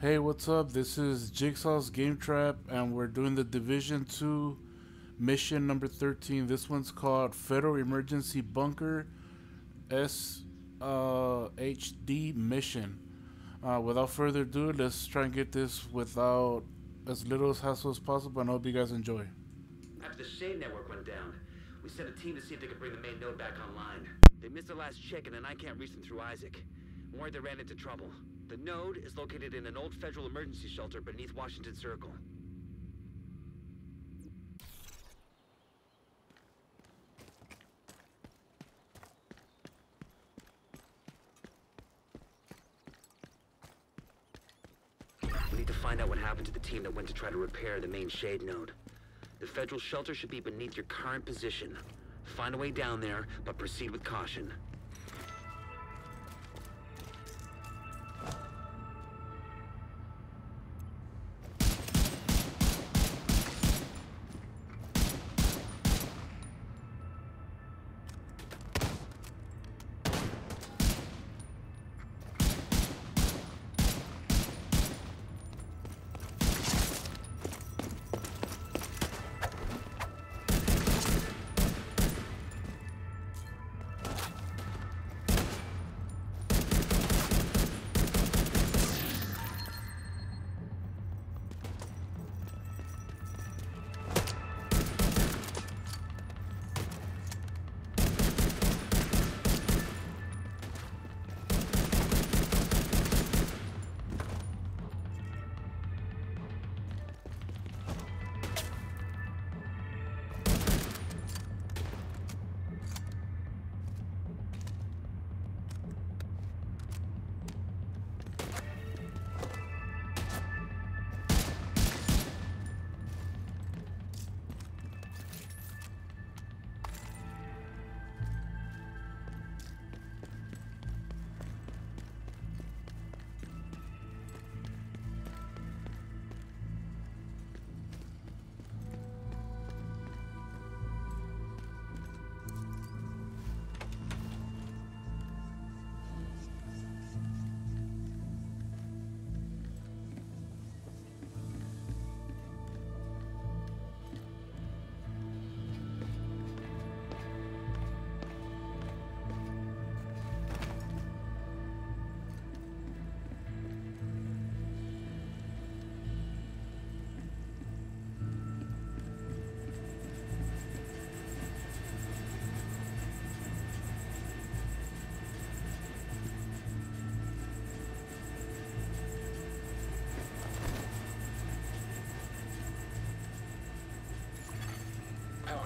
Hey, what's up? This is Jigsaw's Game Trap, and we're doing the Division 2 mission number 13. This one's called Federal Emergency Bunker S uh, Mission. Uh, without further ado, let's try and get this without as little as hassle as possible, and I hope you guys enjoy. After the SHD network went down, we sent a team to see if they could bring the main node back online. They missed the last check-in and I can't reach them through ISAC. Worried they ran into trouble. The node is located in an old federal emergency shelter beneath Washington Circle. We need to find out what happened to the team that went to try to repair the main SHD node. The federal shelter should be beneath your current position. Find a way down there, but proceed with caution.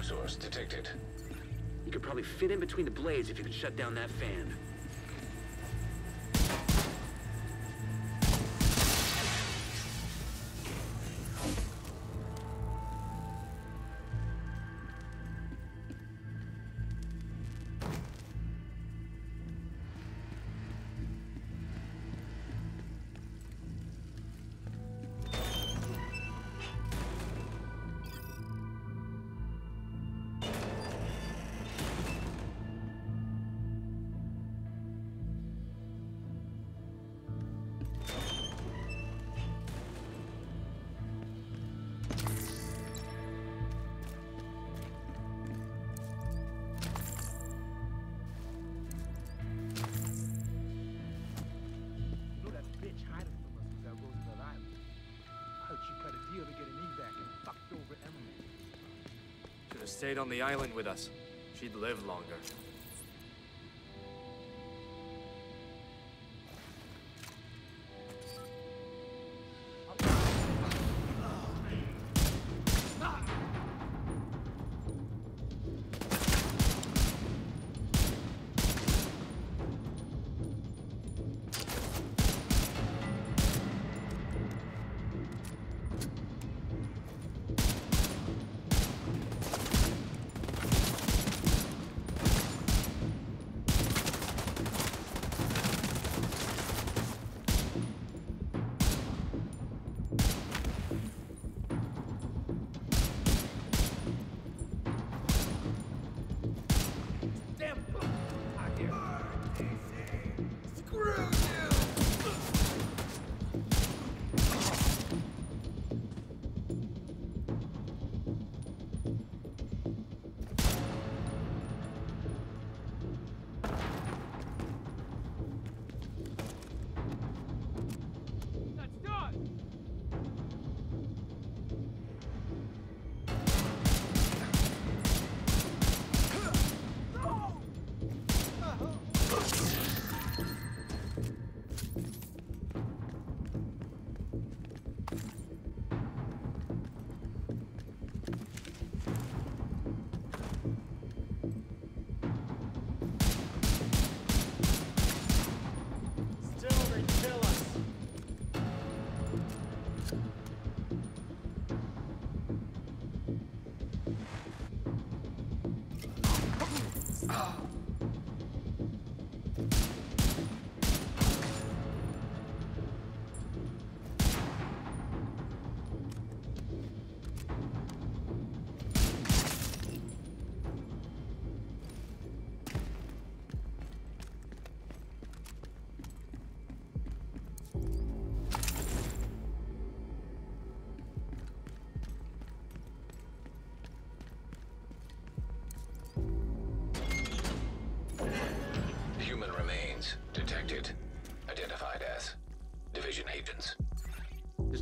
Source detected. You could probably fit in between the blades if you could shut down that fan. Stayed on the island with us. She'd live longer.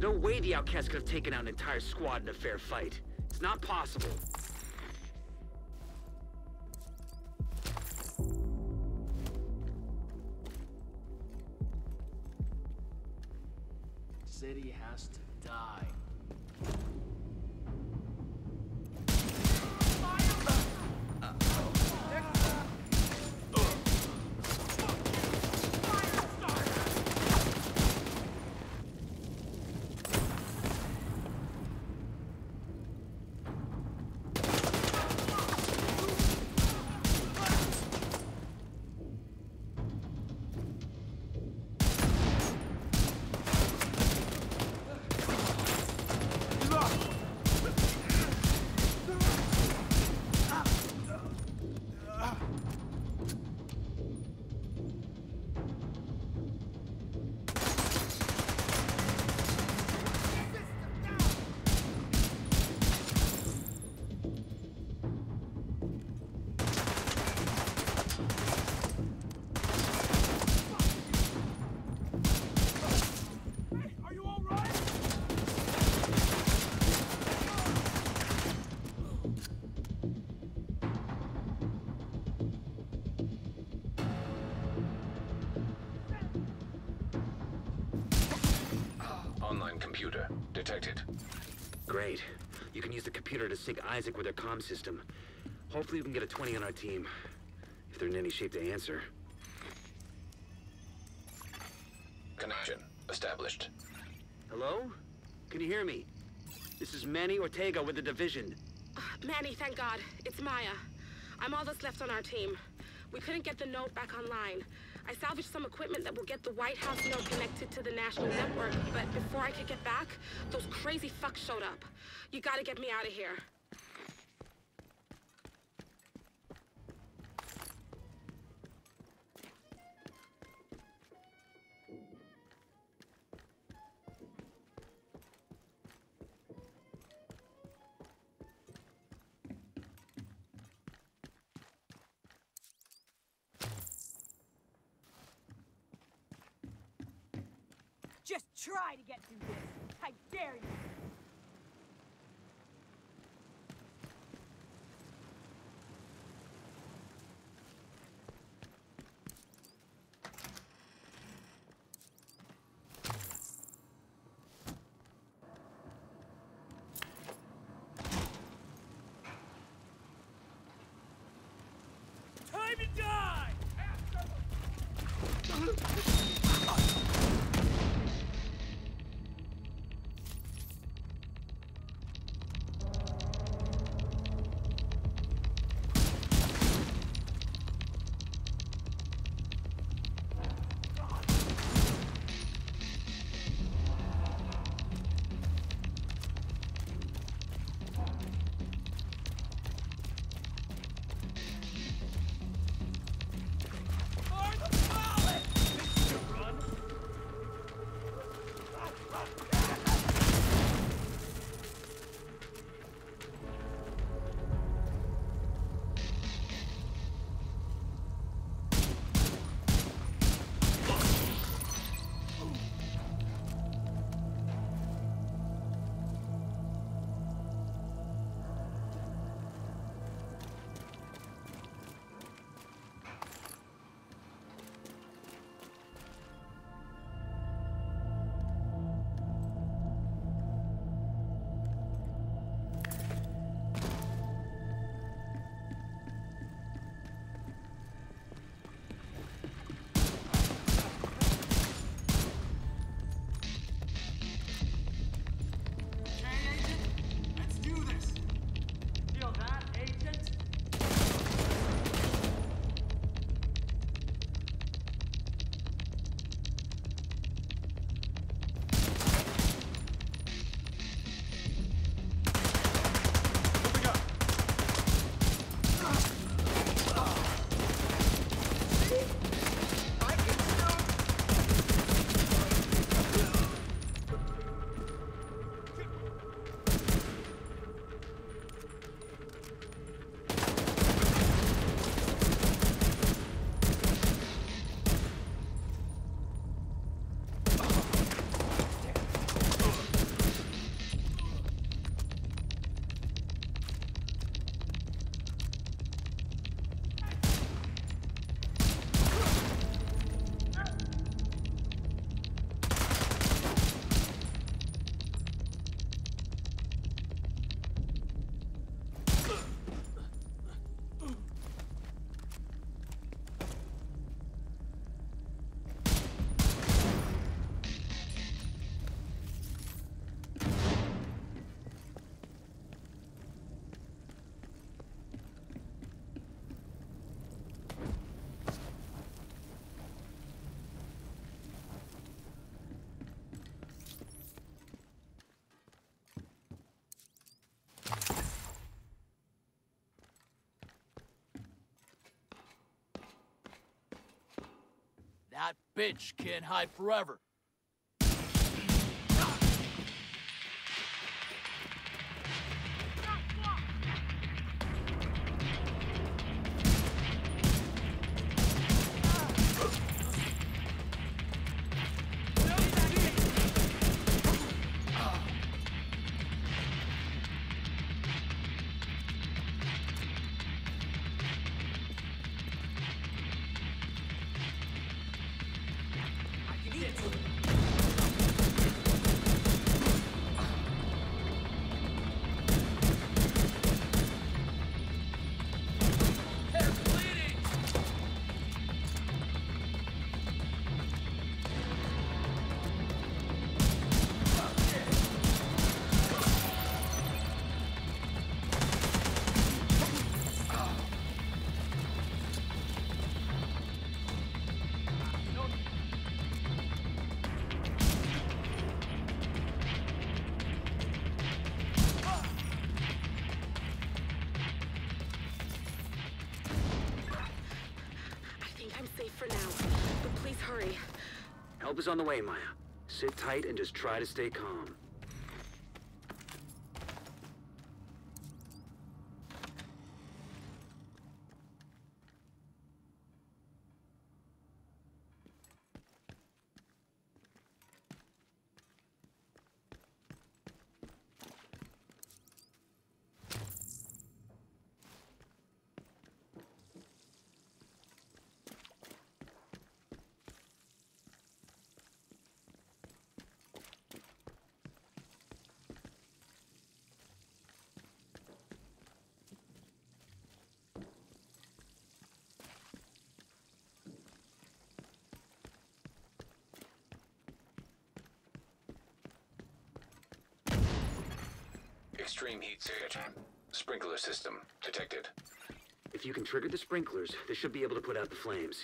No way the outcast could have taken out an entire squad in a fair fight. It's not possible. Detected. Great. You can use the computer to sync ISAC with their comm system. Hopefully we can get a 20 on our team. If they're in any shape to answer. Connection established. Hello? Can you hear me? This is Manny Ortega with the Division. Manny, thank God. It's Maya. I'm all that's left on our team. We couldn't get the node back online. I salvaged some equipment that will get the White House node connected to the national network, but before I could get back, those crazy fucks showed up. You gotta get me out of here. Just try to get through this. I dare you. Bitch can't hide forever. On the way, Maya. Sit tight and just try to stay calm. Extreme heat signature. Sprinkler system detected. If you can trigger the sprinklers, they should be able to put out the flames.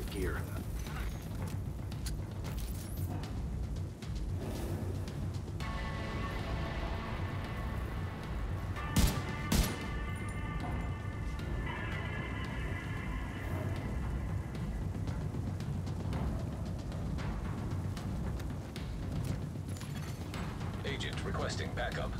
Fireproof gear. Agent requesting backup.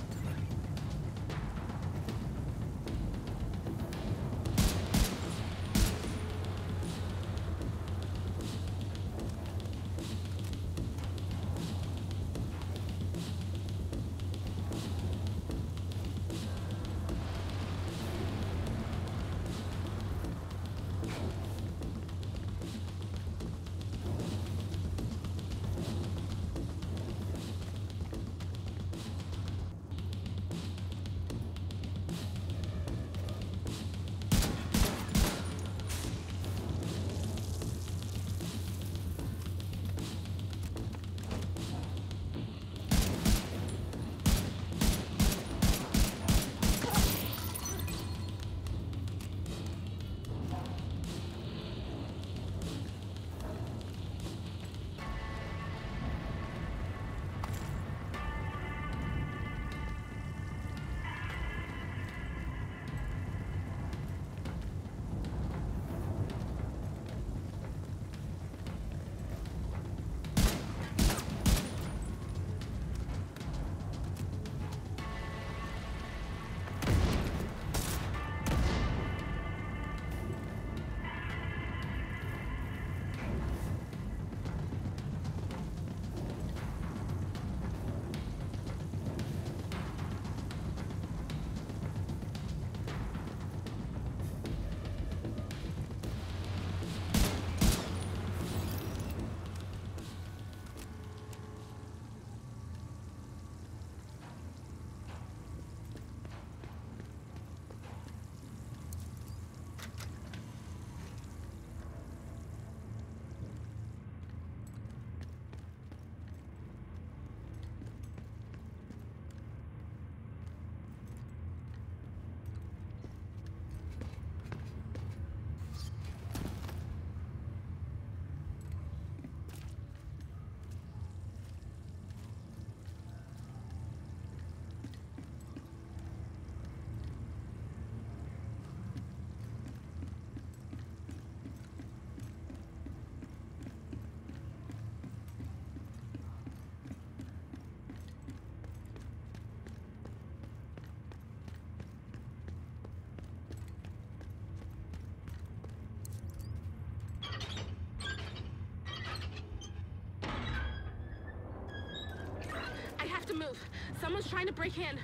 Someone's trying to break in.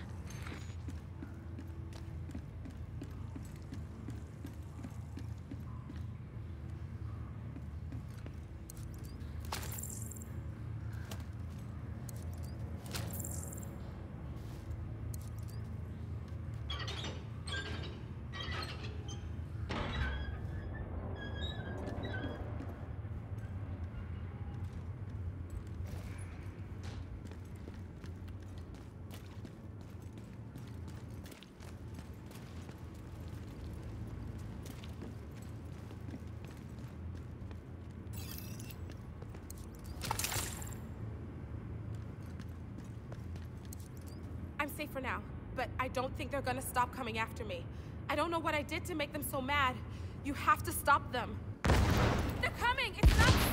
Safe for now, but I don't think they're gonna stop coming after me. I don't know what I did to make them so mad. You have to stop them. They're coming! It's not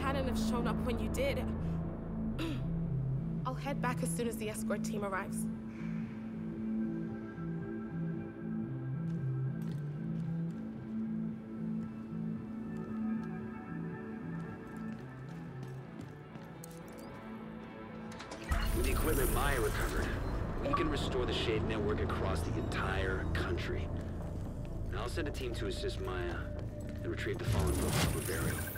hadn't have shown up when you did. I'll head back as soon as the escort team arrives. With the equipment Maya recovered, we can restore the SHD network across the entire country. Now I'll send a team to assist Maya and retrieve the fallen folks for burial.